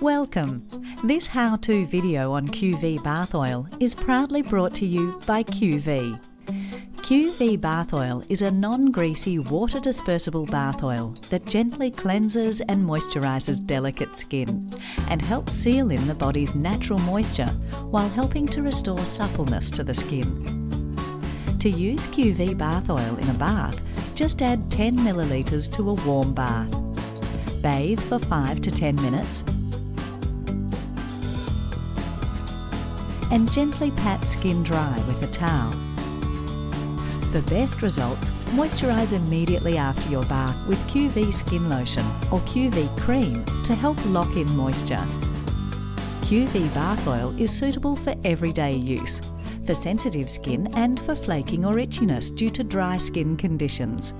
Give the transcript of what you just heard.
Welcome. This how to video on QV bath oil is proudly brought to you by QV. QV bath oil is a non greasy, water dispersible bath oil that gently cleanses and moisturises delicate skin and helps seal in the body's natural moisture while helping to restore suppleness to the skin. To use QV bath oil in a bath, just add 10 millilitres to a warm bath. Bathe for 5 to 10 minutes and gently pat skin dry with a towel. For best results, moisturise immediately after your bath with QV Skin Lotion or QV Cream to help lock in moisture. QV bath oil is suitable for everyday use, for sensitive skin and for flaking or itchiness due to dry skin conditions.